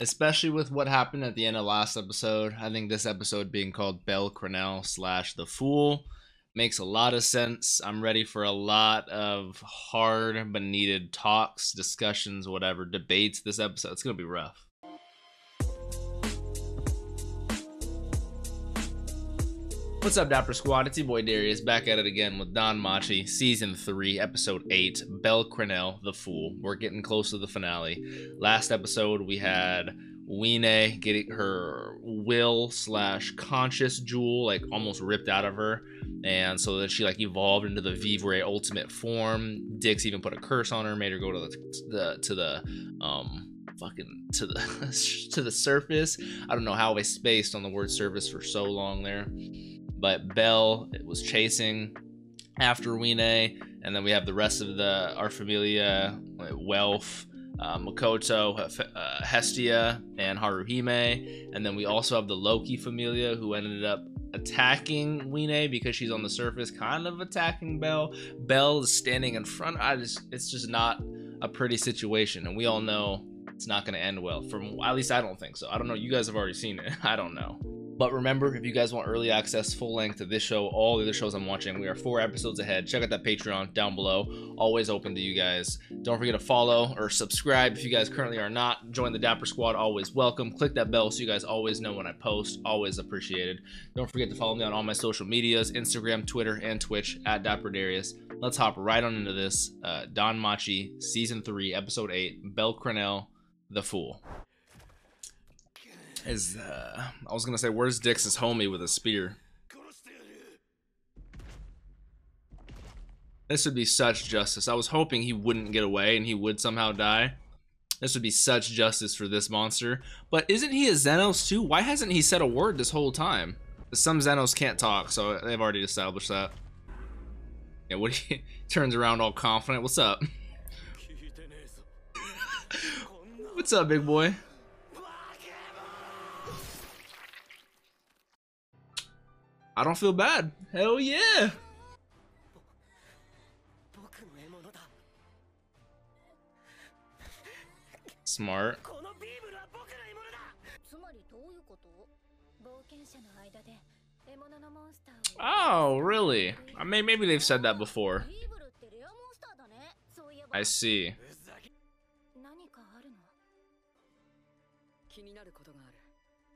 especially with what happened at the end of last episode. I think this episode being called Bell Cranel slash the Fool makes a lot of sense. I'm ready for a lot of hard but needed talks, discussions, whatever, debates this episode. It's gonna be rough. What's up, Dapper Squad? It's your boy Darius back at it again with Danmachi, Season 3, Episode 8, Bell Cranel, The Fool. We're getting close to the finale. Last episode, we had Wiene getting her will slash conscious jewel like almost ripped out of her, and so that she like evolved into the Vouivre ultimate form. Dix even put a curse on her, made her go to the, the to the um fucking to the to the surface. I don't know how I spaced on the word surface for so long there but Bell was chasing after Wiene, and then we have the rest of the our familia, Welf, uh, Makoto, uh, Hestia, and Haruhime, and then we also have the Loki familia who ended up attacking Wiene because she's on the surface, kind of attacking Bell. Bell is standing in front. I just, it's just not a pretty situation, and we all know it's not going to end well. From at least I don't think so. I don't know. You guys have already seen it. I don't know. But remember, if you guys want early access, full length of this show, all the other shows I'm watching, we are four episodes ahead. Check out that Patreon down below. Always open to you guys. Don't forget to follow or subscribe if you guys currently are not. Join the Dapper Squad, always welcome. Click that bell so you guys always know when I post. Always appreciated. Don't forget to follow me on all my social medias Instagram, Twitter, and Twitch at Dapper Darius. Let's hop right on into this. Uh, Danmachi, Season 3, Episode 8, Bell Cranel, The Fool is uh, I was gonna say where's Dix's homie with a spear? This would be such justice. I was hoping he wouldn't get away and he would somehow die. This would be such justice for this monster. But isn't he a Xenos too? Why hasn't he said a word this whole time? Some Xenos can't talk, so they've already established that. Yeah, what he turns around all confident. What's up? What's up, big boy? I don't feel bad. Hell yeah. Smart. Oh, really? I mean, maybe they've said that before. I see.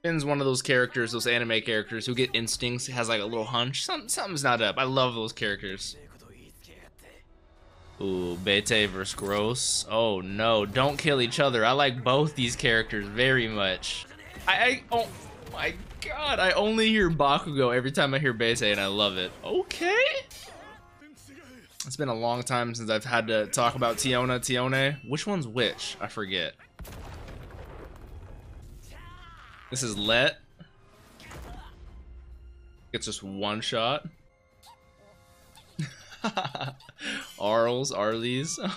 Finn's one of those characters, those anime characters who get instincts, has like a little hunch. Some, something's not up. I love those characters. Ooh, Bete versus Gros. Oh no, don't kill each other. I like both these characters very much. I, I oh my god, I only hear Bakugo every time I hear Bete and I love it. Okay. It's been a long time since I've had to talk about Tiona Tione. Which one's which? I forget. This is Let. It's just one shot. Arls, Arlies.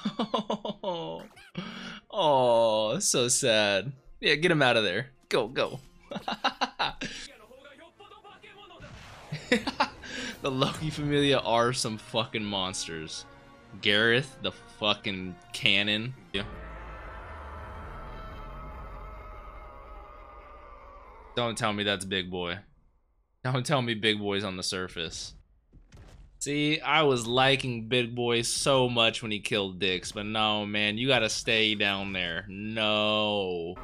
Oh, oh, so sad. Yeah, get him out of there. Go, go. the Loki Familia are some fucking monsters. Gareth, the fucking cannon. Yeah. Don't tell me that's Big Boy. Don't tell me Big Boy's on the surface. See, I was liking Big Boy so much when he killed Dix, but no, man, you gotta stay down there. No.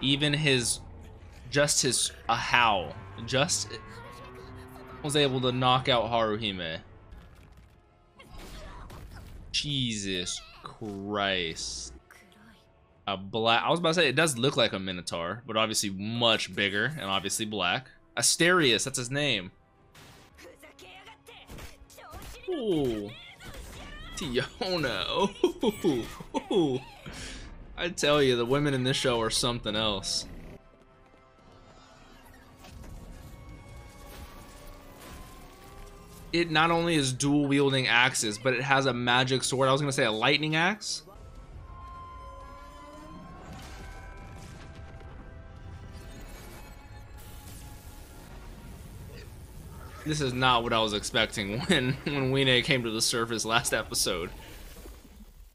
Even his, just his, a howl, just was able to knock out Haruhime. Jesus Christ a black. I was about to say it does look like a Minotaur, but obviously much bigger and obviously black. Asterius, that's his name. Ooh. Tiona. Ooh. Ooh. I tell you, the women in this show are something else. It not only is dual wielding axes, but it has a magic sword. I was gonna say a lightning axe. This is not what I was expecting when when Wiene came to the surface last episode.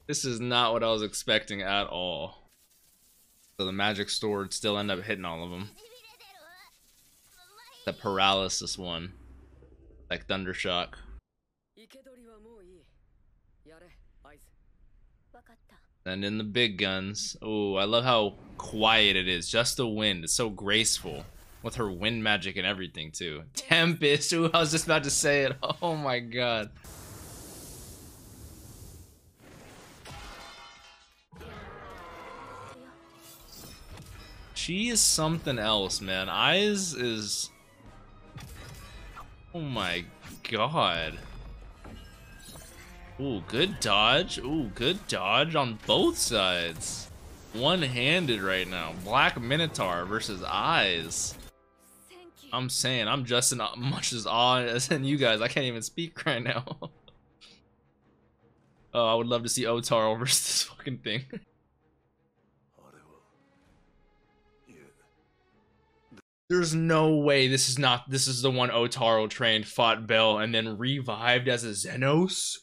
This is not what I was expecting at all. So the magic sword still end up hitting all of them. The paralysis one. Like Thundershock. And in the big guns. Oh, I love how quiet it is. Just the wind. It's so graceful. With her wind magic and everything, too. Tempest. Ooh, I was just about to say it. Oh my god. She is something else, man. Ais is... Oh my god. Ooh, good dodge. Ooh, good dodge on both sides. One-handed right now. Black Minotaur versus Ais. I'm saying, I'm just as much as awe as in you guys. I can't even speak right now. oh, I would love to see Otaro over this fucking thing. There's no way this is not this is the one Otaro trained, fought Bell, and then revived as a Xenos.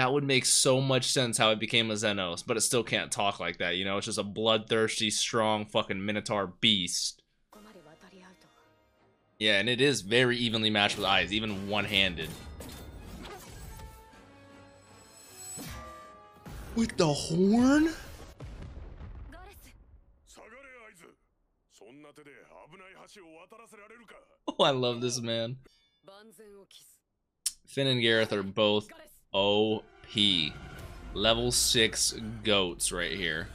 That would make so much sense how it became a Xenos, but it still can't talk like that, you know? It's just a bloodthirsty, strong fucking Minotaur beast. Yeah, and it is very evenly matched with Ais, even one-handed. With the horn? Oh, I love this man. Finn and Gareth are both OP. Level 6 goats right here.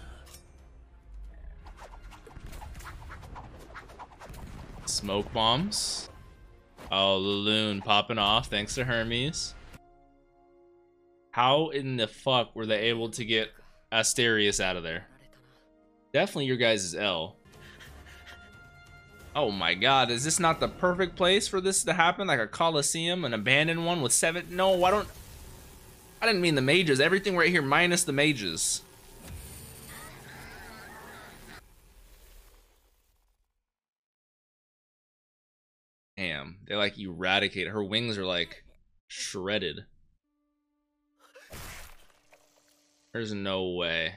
Smoke bombs. Oh, the loon popping off thanks to Hermes. How in the fuck were they able to get Asterius out of there? Definitely your guys' L. Oh my god, is this not the perfect place for this to happen? Like a coliseum, an abandoned one with seven? No, I don't... I didn't mean the mages. Everything right here minus the mages. Damn, they like eradicate. Her wings are like shredded. There's no way.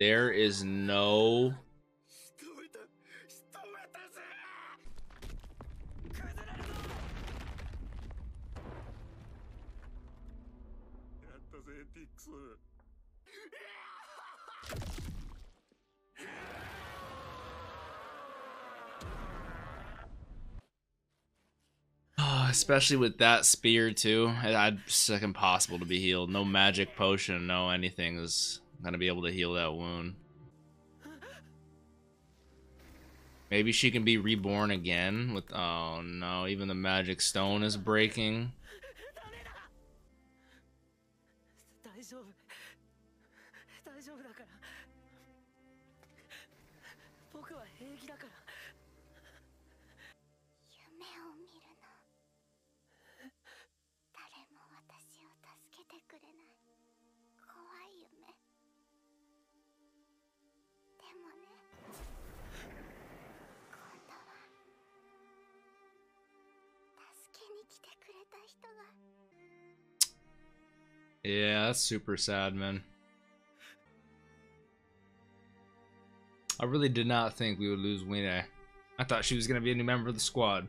There is no especially with that spear too. It's like impossible to be healed. No magic potion, no anything is gonna be able to heal that wound. Maybe she can be reborn again with. Oh no! Even the magic stone is breaking. Yeah, that's super sad, man. I really did not think we would lose Wiene. I thought she was going to be a new member of the squad.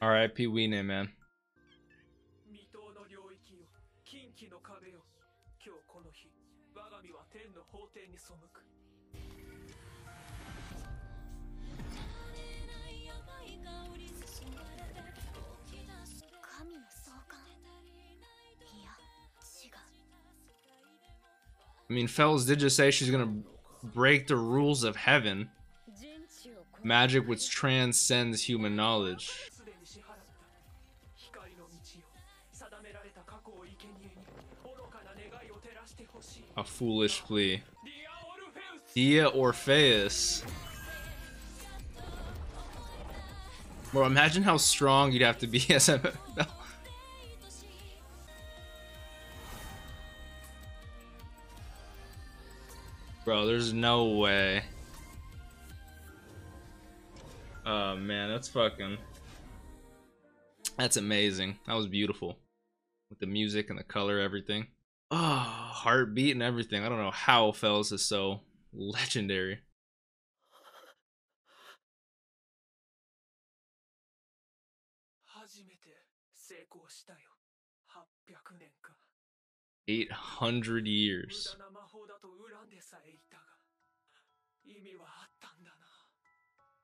R.I.P. Wiene, man. I mean, Fels did just say she's gonna break the rules of heaven. Magic which transcends human knowledge. A foolish plea. Dia Orpheus. Bro, imagine how strong you'd have to be as a Bro, there's no way. Oh man, that's fucking That's amazing. That was beautiful. With the music and the color, everything. Oh, heartbeat and everything. I don't know how Fels is so legendary. Eight hundred years.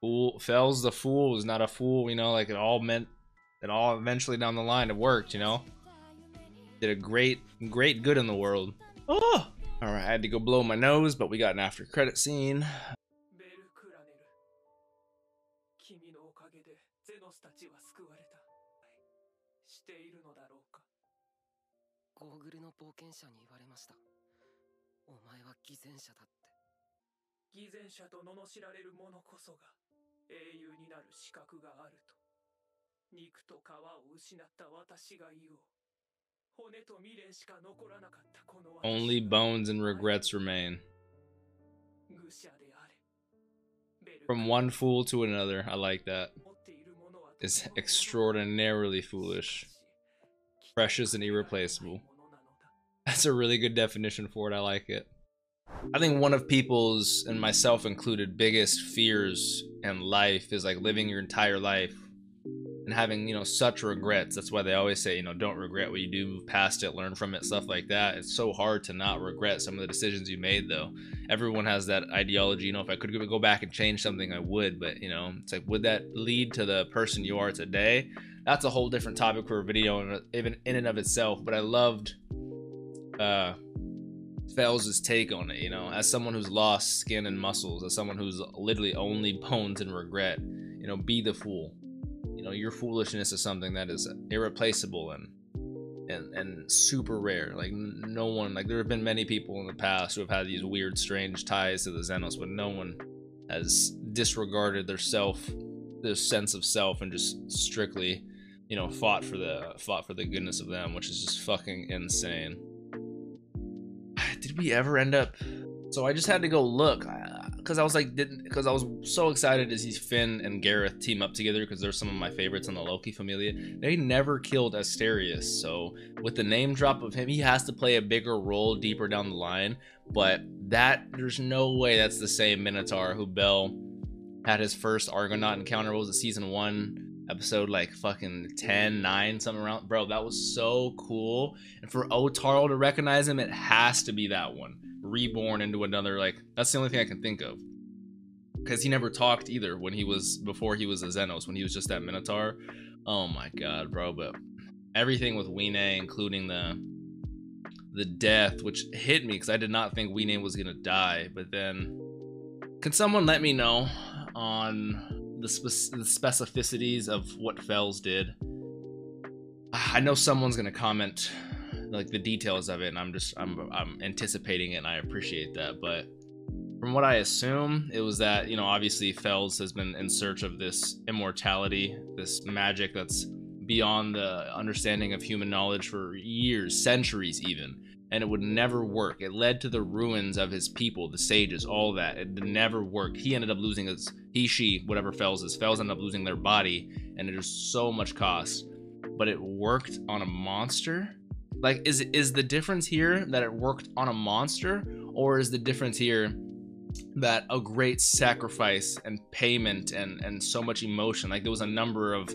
Fool Fels the fool is not a fool, you know, like it all meant it all eventually down the line it worked, you know? Did a great great good in the world. Oh Alright, I had to go blow my nose, but we got an after credit scene. Only bones and regrets remain From one fool to another, I like that. It's extraordinarily foolish, precious and irreplaceable. That's a really good definition for it. I like it. I think one of people's, and myself included, biggest fears in life is like living your entire life and having, you know, such regrets. That's why they always say, you know, don't regret what you do, move past it, learn from it, stuff like that. It's so hard to not regret some of the decisions you made, though. Everyone has that ideology, you know, if I could go back and change something, I would. But, you know, it's like, would that lead to the person you are today? That's a whole different topic for a video, even in and of itself. But I loved uh, Fels' take on it, you know, as someone who's lost skin and muscles, as someone who's literally only bones and regret, you know, be the fool. Know, your foolishness is something that is irreplaceable and and and super rare. Like no one, like there have been many people in the past who have had these weird, strange ties to the Xenos, but no one has disregarded their self, their sense of self, and just strictly, you know, fought for the fought for the goodness of them, which is just fucking insane did we ever end up? So I just had to go look because I was like, didn't because I was so excited to see Finn and Gareth team up together because they're some of my favorites in the Loki familia. They never killed Asterius, so with the name drop of him, he has to play a bigger role deeper down the line. But that there's no way that's the same Minotaur who Bell had his first Argonaut encounter. What was it, season one? episode like fucking 10 9 something around bro that was so cool and for otaro to recognize him it has to be that one reborn into another like that's the only thing i can think of because he never talked either when he was before he was a xenos when he was just that minotaur oh my god bro but everything with Wiene, including the the death which hit me because i did not think Wiene was gonna die but then can someone let me know on the, spe- the specificities of what Fels did. I know someone's gonna comment like the details of it, and I'm just I'm I'm anticipating it, and I appreciate that. But from what I assume, it was that you know obviously Fels has been in search of this immortality, this magic that's beyond the understanding of human knowledge for years, centuries even and it would never work. It led to the ruins of his people, the sages, all that. It never worked. He ended up losing his, he, she, whatever Fels is. Fels ended up losing their body, and it was so much cost. But it worked on a monster? Like, is is the difference here that it worked on a monster, or is the difference here that a great sacrifice and payment and and so much emotion? Like there was a number of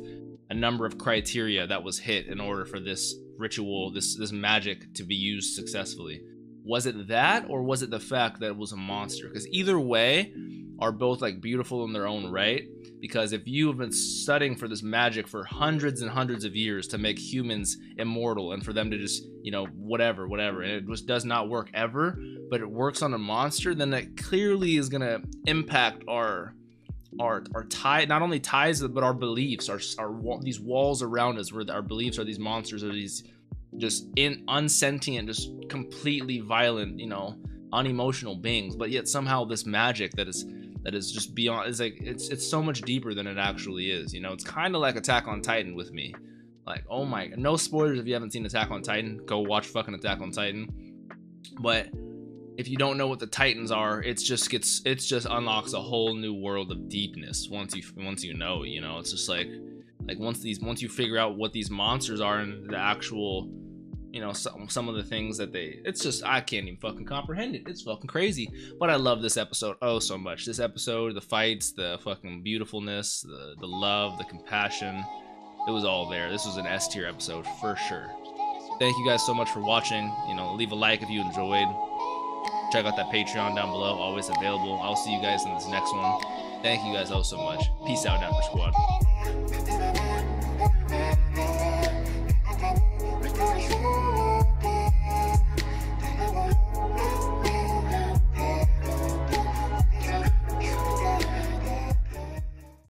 a number of criteria that was hit in order for this ritual, this this magic to be used successfully. Was it that, or was it the fact that it was a monster? Because either way are both like beautiful in their own right. Because if you have been studying for this magic for hundreds and hundreds of years to make humans immortal and for them to just, you know, whatever, whatever, and it just does not work ever, but it works on a monster, then that clearly is gonna impact our our our tie not only ties but our beliefs our, our these walls around us where our beliefs are these monsters are these just in unsentient just completely violent you know unemotional beings but yet somehow this magic that is that is just beyond. It's like it's it's so much deeper than it actually is. You know, it's kind of like Attack on Titan with me. Like, oh my, no spoilers if you haven't seen Attack on Titan. Go watch fucking Attack on Titan. But if you don't know what the Titans are, it's just gets it's just unlocks a whole new world of deepness once you once you know. You know, it's just like like once these once you figure out what these monsters are and the actual you know some some of the things that they it's just I can't even fucking comprehend it. It's fucking crazy. But I love this episode oh so much. This episode, the fights, the fucking beautifulness, the the love, the compassion. It was all there. This was an S tier episode for sure. Thank you guys so much for watching. You know, leave a like if you enjoyed. Check out that Patreon down below, always available. I'll see you guys in this next one. Thank you guys all so much. Peace out now.